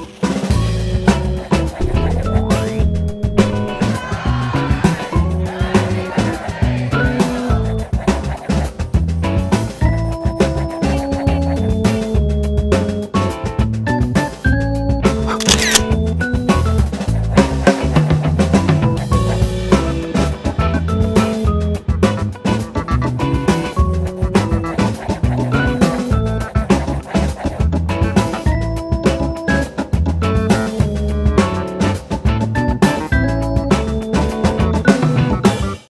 you.